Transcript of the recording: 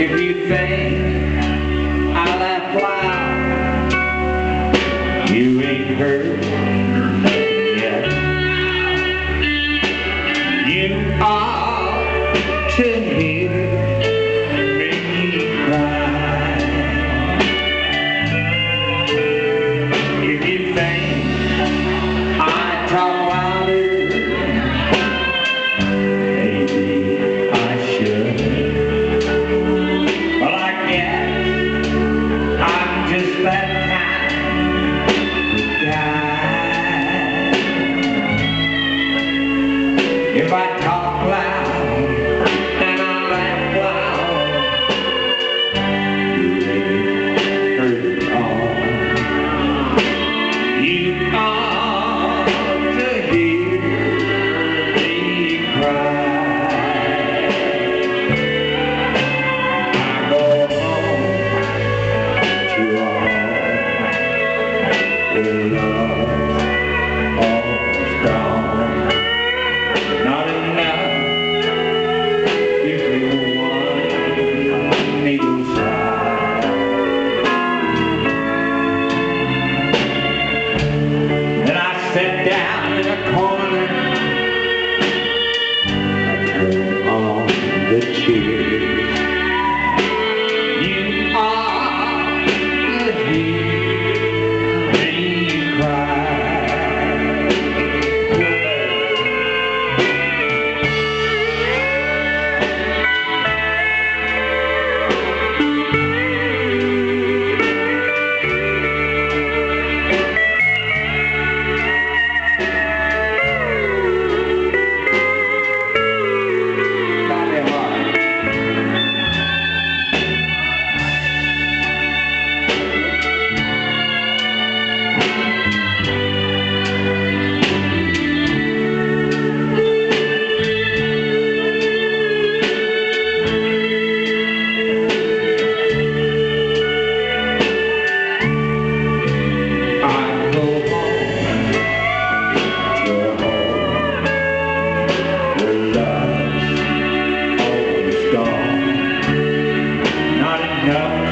If you think I laugh loud, you ain't heard dispatch now.